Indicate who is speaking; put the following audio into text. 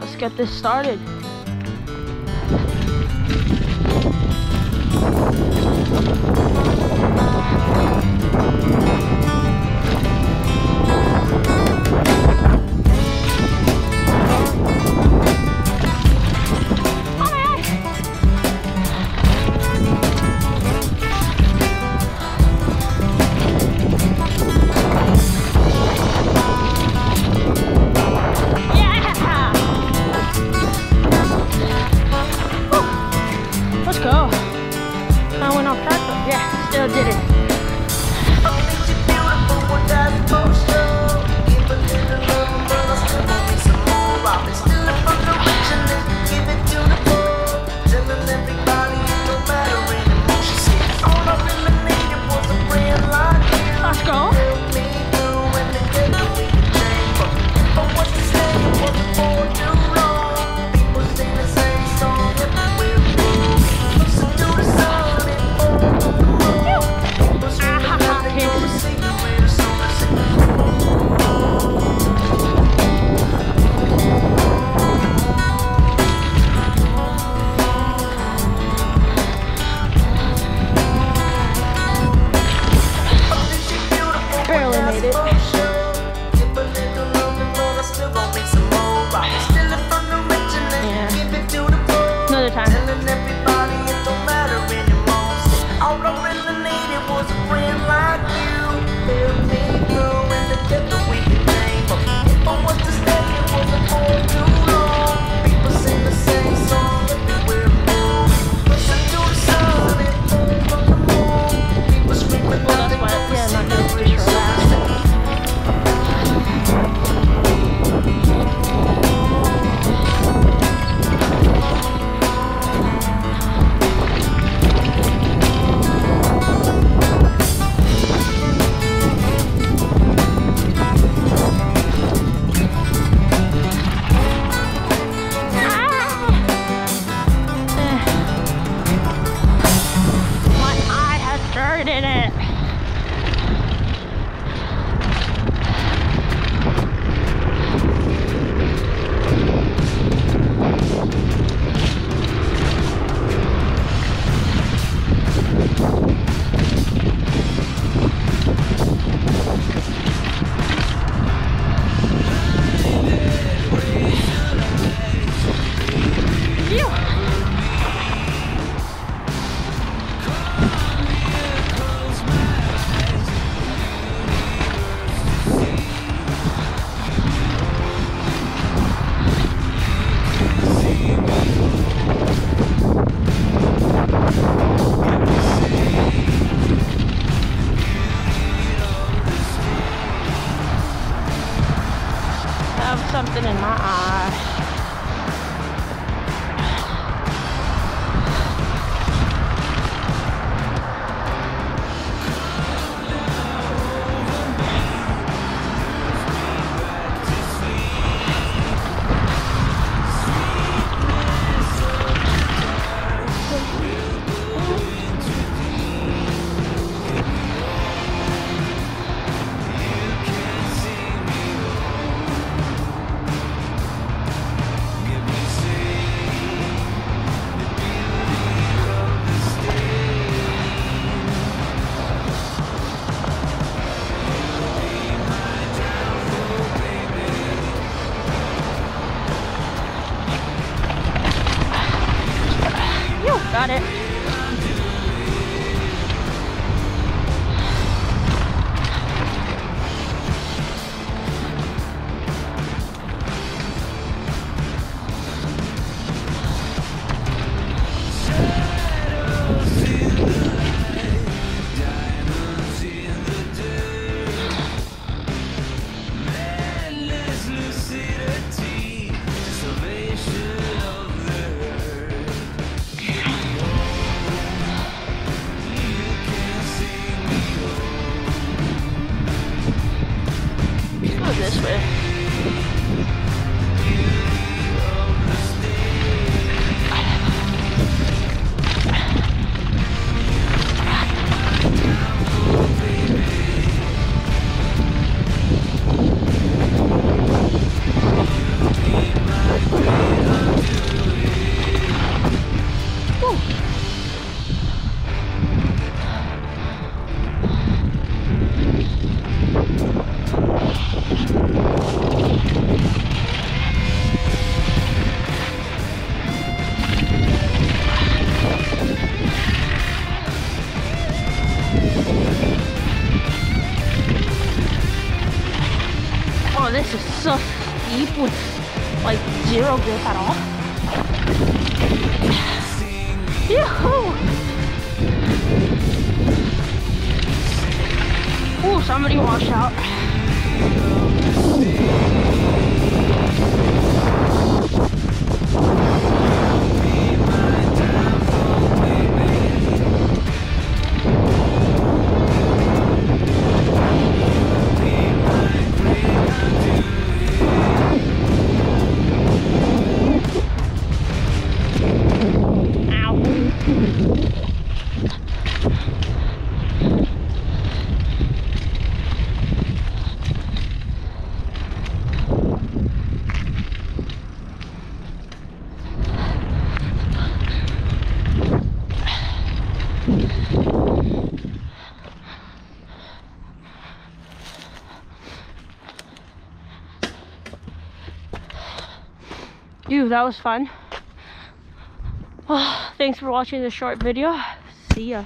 Speaker 1: Let's get this started.
Speaker 2: With like zero grip at all. Yahoo! Oh, somebody washed out. Dude, that was fun. Thanks for watching this short video. See ya.